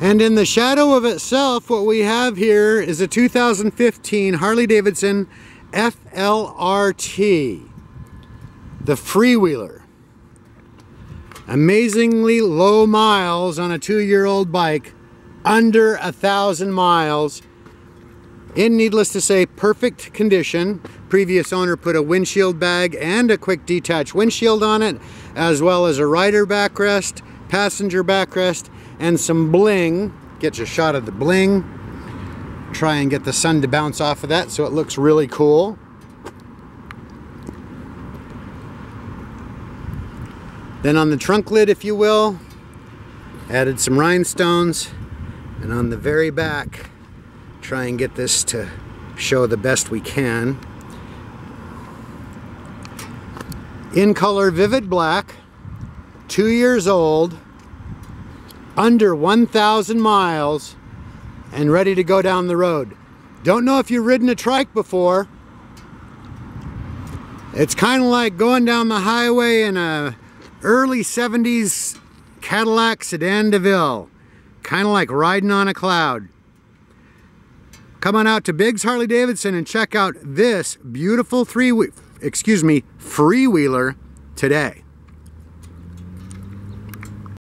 And in the shadow of itself, what we have here is a 2015 Harley-Davidson FLRT, the freewheeler. Amazingly low miles on a two-year-old bike, under a thousand miles. In, needless to say, perfect condition. Previous owner put a windshield bag and a quick detach windshield on it, as well as a rider backrest, passenger backrest, and some bling. Get you a shot of the bling. Try and get the sun to bounce off of that so it looks really cool. Then on the trunk lid, if you will, added some rhinestones. And on the very back, try and get this to show the best we can. In color Vivid Black, two years old, under 1,000 miles and ready to go down the road. Don't know if you've ridden a trike before. It's kind of like going down the highway in a early 70s Cadillac Sedan DeVille. Kind of like riding on a cloud. Come on out to Biggs Harley Davidson and check out this beautiful three, excuse me, freewheeler today.